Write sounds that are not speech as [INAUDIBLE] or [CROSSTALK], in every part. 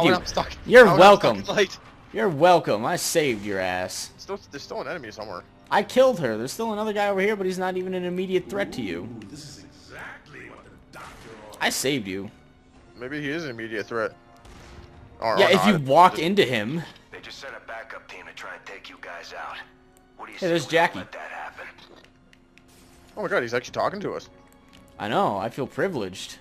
Oh, you. I'm stuck. You're [LAUGHS] Oh, I'm welcome. stuck light. You're welcome. I saved your ass. Still, there's still an enemy somewhere. I killed her. There's still another guy over here, but he's not even an immediate threat to you. This is exactly what the doctor ordered. I saved you. Maybe he is an immediate threat. Or, Yeah, or if you walk Just- into him. They just sent a backup team to try and take you guys out. What do you Hey, say there's Jackie. Let that happen. Oh my god, he's actually talking to us. I know. I feel privileged.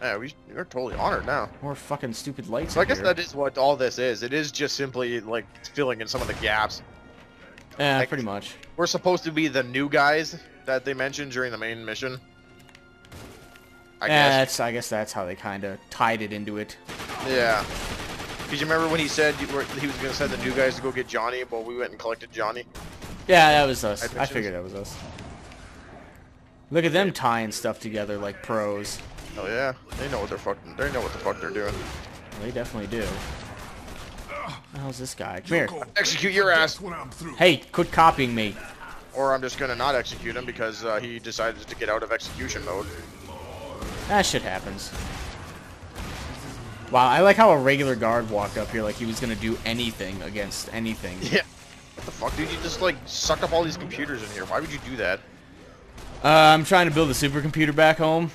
Yeah, we, we're totally honored now. More fucking stupid lights. So I guess here. that is what all this is. It is just simply like filling in some of the gaps. Yeah, like- pretty much. We're supposed to be the new guys that they mentioned during the main mission. I yeah, guess. that's. I guess that's how they kind of tied it into it. Yeah. Because you remember when he said you were, he was going to send the new guys to go get Johnny, but we went and collected Johnny? Yeah, that was us. I I figured that was us. Look at them tying stuff together like pros. Oh yeah, they know what they're fucking. They know what the fuck they're doing. They definitely do. How's this guy? Come here. Execute your ass, when I'm through. Hey, quit copying me. or I'm just gonna not execute him because uh, he decided to get out of execution mode. That shit happens. Wow, I like how a regular guard walked up here like he was gonna do anything against anything. [LAUGHS] Yeah. What the fuck, dude? You just like sucked up all these computers in here. Why would you do that? Uh, I'm trying to build a supercomputer back home.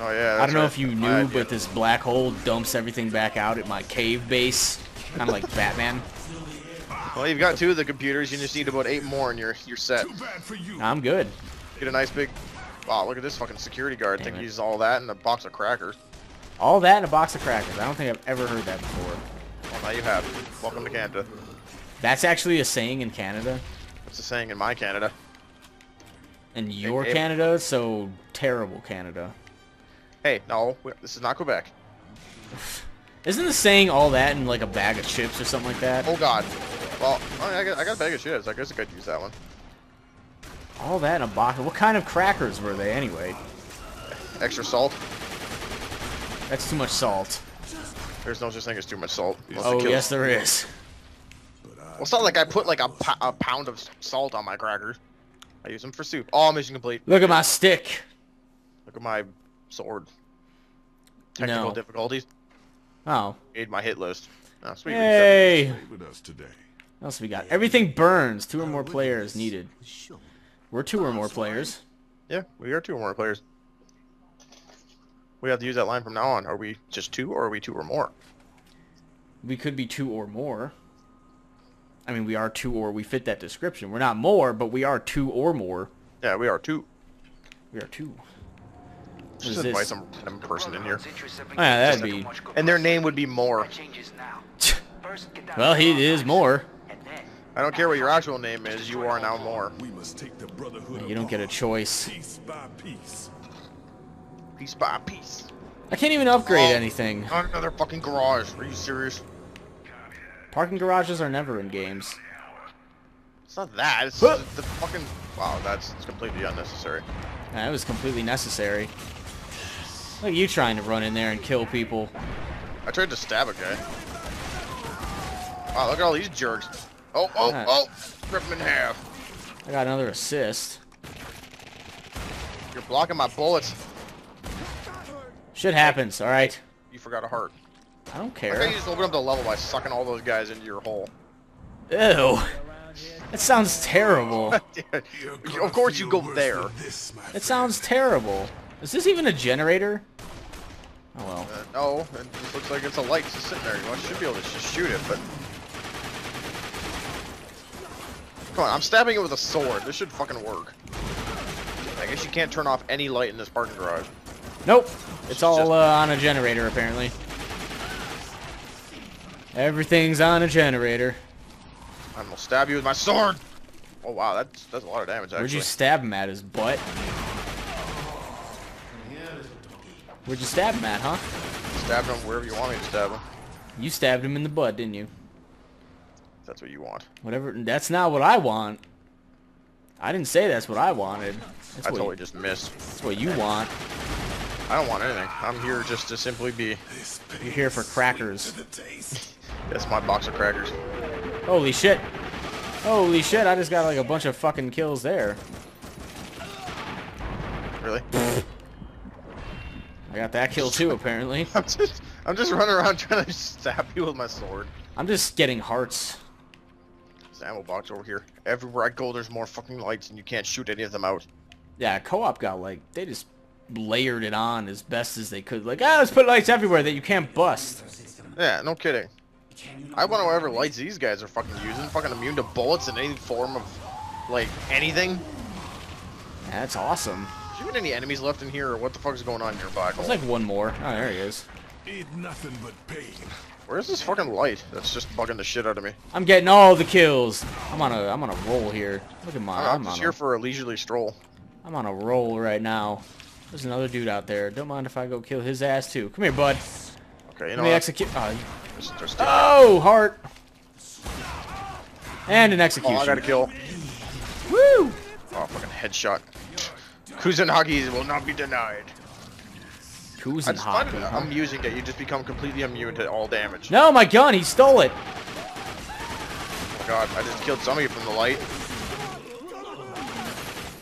Oh yeah. I don't know right. if you I knew, had- but this black hole dumps everything back out at my cave base. Kind of like Batman. Well, you've got two of the computers. You just need about eight more, and you're you're set. Too bad for you. I'm good. Get a nice big. Wow, look at this fucking security guard. Damn think it. he's all that and a box of crackers. All that and a box of crackers. I don't think I've ever heard that before. Well, now you have. Welcome to Canada. That's actually a saying in Canada. That's the saying in my Canada. In your hey. Canada, so terrible Canada. Hey, no, this is not Quebec. Isn't the saying all that in like a bag of chips or something like that? Oh God. Well, I, got, I got a bag of chips. I guess I could use that one. All that in a box. What kind of crackers were they anyway? Extra salt. That's too much salt. There's no such thing as too much salt. Oh yes, there is. Well, it's not like I put like a, po- a pound of salt on my crackers. I use them for soup. Oh, mission complete. Look at my stick. Look at my sword. Technical No. difficulties. Oh. Made my hit list. Oh, sweet. Hey. Stay with us today. What else we got? Everything burns. Two or more players needed. We're two or more players. Yeah, we are two or more players. We have to use that line from now on. Are we just two, or are we two or more? We could be two or more. I mean, we are two or we fit that description. We're not more, but we are two or more. Yeah, we are two. We are two. What Just is invite this? some random person in here. Brotherhood's interests have been Oh, yeah, that'd be- And their name would be More. That changes now. [LAUGHS] First, get down Well, he is office, more. I don't care what your actual name is. You are now More. We must take the brotherhood. You don't get a choice. Piece by piece. Piece by piece. I can't even upgrade Oh. anything. Not another fucking garage. Are you serious? Parking garages are never in games. It's not that. It's the fucking. Wow, that's it's completely unnecessary. That was completely necessary. Look at you trying to run in there and kill people. I tried to stab a guy. Wow, look at all these jerks. Oh, oh, Ah. oh! Rip him in half. I got another assist. You're blocking my bullets. Shit happens, alright? You forgot a heart. I don't Like how you just opened up the level by sucking all those guys into your hole. Ew. That sounds terrible. [LAUGHS] Of course you go there. This, It sounds terrible. Is this even a generator? Oh well. Uh, no, it just looks like it's a light just sitting there. You should be able to just shoot it, but... Come on, I'm stabbing it with a sword. This should fucking work. I guess you can't turn off any light in this parking garage. Nope. It's all Just- uh, on a generator apparently. Everything's on a generator. I'm gonna stab you with my sword! Oh wow, that's, that's a lot of damage actually. Where'd you stab him at? His butt? Where'd you stab him at, huh? Stab him wherever you want me to stab him. You stabbed him in the butt, didn't you? That's what you want. Whatever. That's not what I want. I didn't say that's what I wanted. That's, I what, totally just missed. that's what you want. I don't want anything. I'm here just to simply be... You're here for crackers. to the taste. [LAUGHS] That's my box of crackers. Holy shit. Holy shit, I just got like a bunch of fucking kills there. Really? [LAUGHS] I got that kill too, apparently. [LAUGHS] I'm just, I'm just running around trying to stab you with my sword. I'm just getting hearts. There's an ammo box over here. Everywhere I go, there's more fucking lights, and you can't shoot any of them out. Yeah, co-op got like they just layered it on as best as they could. Like, ah, let's put lights everywhere that you can't bust. Yeah, no kidding. I wonder whatever lights these guys are fucking using. Fucking immune to bullets in any form of, like, anything. Yeah, that's awesome. Is there even any enemies left in here, or what the fuck is going on nearby? There's like one more. Oh, there he is. Ain't nothing but pain. Where's this fucking light that's just bugging the shit out of me? I'm getting all the kills. I'm on a I'm on a roll here. Look at my I'm I'm just on here a, for a leisurely stroll. I'm on a roll right now. There's another dude out there. Don't mind if I go kill his ass too. Come here, bud. Okay, you know Let me execute. Oh, you- Just- just take it. oh, heart. And an execution. Oh, execution. I got a kill. Woo! Oh, fucking headshot. Kusanagi will not be denied. Who's I in just find hockey? it amusing that you just become completely immune to all damage. No, my gun. He stole it. Oh god, I just killed somebody from the light.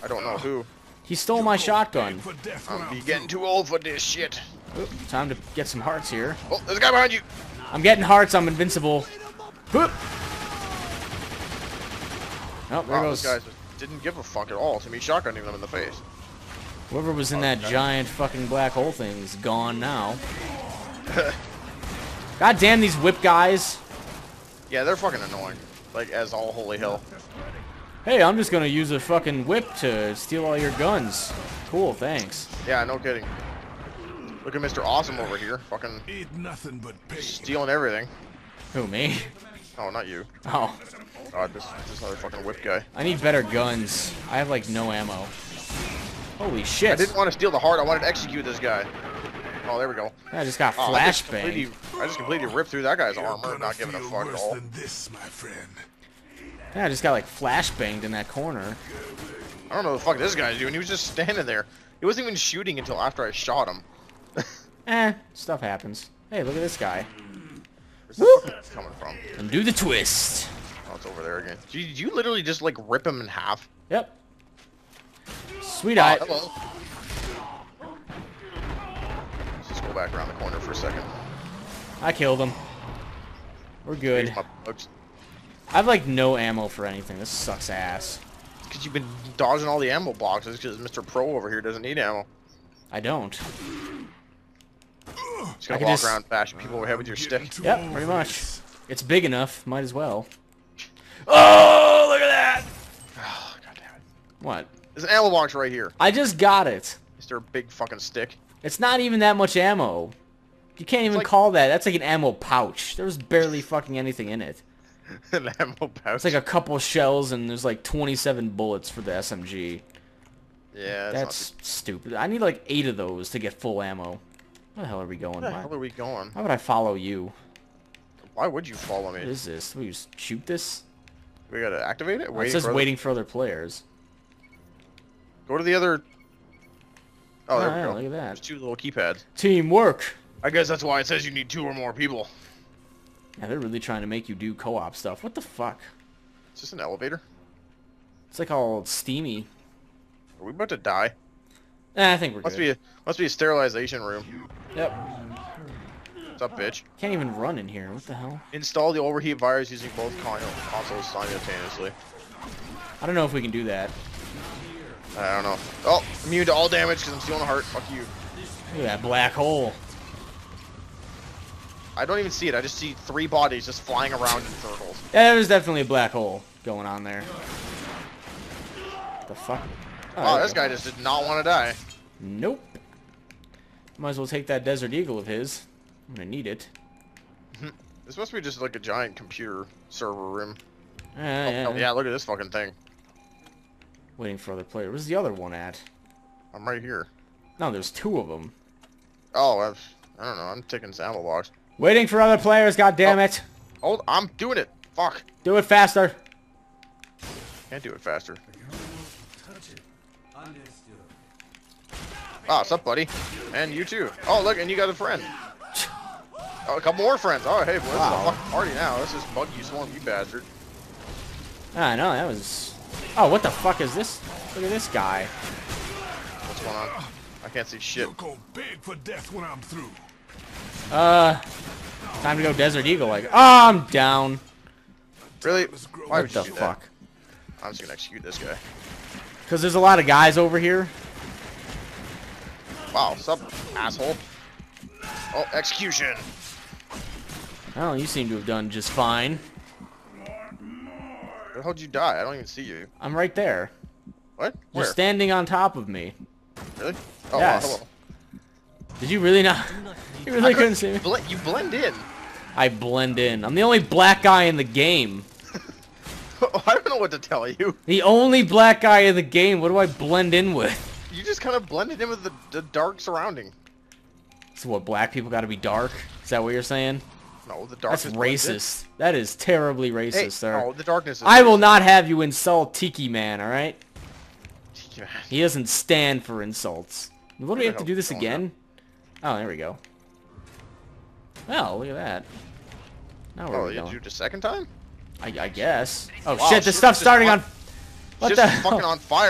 I don't know who. He stole my shotgun. For death when I'm getting too old for this shit. Oop, time to get some hearts here. Oh, there's a guy behind you. I'm getting hearts. I'm invincible. Whoop. Oh, there Wow, goes. this guy just didn't give a fuck at all to me shotgunning them in the face. Whoever was in that giant fucking black hole thing is gone now. [LAUGHS] God damn these whip guys. Yeah, they're fucking annoying. Like, as all holy hell. Hey, I'm just gonna use a fucking whip to steal all your guns. Cool, thanks. Yeah, no kidding. Look at Mr. Awesome over here. Fucking ain't nothing but pain. stealing everything. Who, me? Oh, not you. Oh, God, this, this other fucking whip guy. I need better guns. I have like no ammo. Holy shit. I didn't want to steal the heart. I wanted to execute this guy. Oh, there we go. I just got Oh, I just flashbang. completely, I just completely ripped through that guy's You're armor, not giving a feel fuck at worse all. than this, my friend. Yeah, I just got like flashbanged in that corner. I don't know what the fuck this guy's doing. He was just standing there. He wasn't even shooting until after I shot him. [LAUGHS] Eh, stuff happens. Hey, look at this guy. Where's that fucking coming from? And do the twist. Oh, it's over there again. Did did you literally just like rip him in half? Yep. Sweet Oh, hello. Let's just go back around the corner for a second. I killed him. We're good. Here's my bugs. I have like no ammo for anything. This sucks ass. Because you've been dodging all the ammo boxes because Mr. Pro over here doesn't need ammo. I don't. Just I gonna can walk just- around bashing people over head with your stick. Yep, pretty much. It's big enough. Might as well. Oh, look at that! Oh, [SIGHS] God damn it. What? There's an ammo box right here. I just got it. Mr. Big fucking stick. It's not even that much ammo. You can't even like- call that. That's like an ammo pouch. There was barely fucking anything in it. [LAUGHS] an ammo pouch. It's like a couple shells and there's like 27 bullets for the SMG. yeah, That's stupid. I need like eight of those to get full ammo. Where the hell are we going? Where the hell are we going? why would I follow you? Why would you follow me? What is this? We just shoot this? We gotta activate it? Oh, it Waiting says for other- waiting for other players. Go to the other... Oh, there Oh, we go. look at that. There's two little keypads. Teamwork. I guess that's why it says you need two or more people. Yeah, they're really trying to make you do co-op stuff. What the fuck? Is this an elevator? It's like all steamy. Are we about to die? Eh, I think we're Must good. be a must be a sterilization room. Yep. What's up, bitch? Can't even run in here. What the hell? Install the overheat virus using both consoles simultaneously. I don't know if we can do that. I don't know. Oh, immune to all damage because I'm stealing a heart. Fuck you. Look at that black hole. I don't even see it. I just see three bodies just flying around in circles. Yeah, there's definitely a black hole going on there. The fuck? Oh, Wow, this go. guy just did not want to die. Nope. Might as well take that Desert Eagle of his. I'm gonna need it. This must be just like a giant computer server room. Uh, Oh, yeah, hell yeah, look at this fucking thing. Waiting for other player. Where's the other one at? I'm right here. No, there's two of them. Oh, I've, I don't know. I'm taking sample box. Waiting for other players. God damn Oh. it! Oh, I'm doing it. Fuck. Do it faster. Can't do it faster. Ah, what's up, buddy? And you too. Oh, look, and you got a friend. Oh, [LAUGHS] a couple more friends. Oh, hey, boy, this Wow. is a fucking party now. This is bug you swarm, you bastard. I know, that was. Oh, what the fuck is this? Look at this guy. What's going on? I can't see shit. You'll go beg for death when I'm through. Uh, time to go Desert Eagle. Like, oh, I'm down. Really? Why What the you do that? fuck? I'm just gonna execute this guy. Because there's a lot of guys over here. Wow, sup, asshole. Oh, execution. Oh, you seem to have done just fine. Where the you die? I don't even see you. I'm right there. What? Where? You're standing on top of me. Really? Oh, Yes. wow, hello. Did you really not? [LAUGHS] You really couldn't see me? Ble- you blend in. I blend in. I'm the only black guy in the game. [LAUGHS] I don't know what to tell you. The only black guy in the game. What do I blend in with? You just kind of blended in with the, the dark surrounding. So what? Black people got to be dark? Is that what you're saying? No, the That's darkness. in. racist. That is terribly racist, Hey, sir. no, the darkness I will not have you insult Tiki Man. All right? Tiki Man. He doesn't stand for insults. What do we have to do this again? Oh, there we go. Well, look at that. Now where Oh, you do it a second time? I, I guess. Oh Wow, shit! This stuff's starting on-. What just the fucking hell? on fire.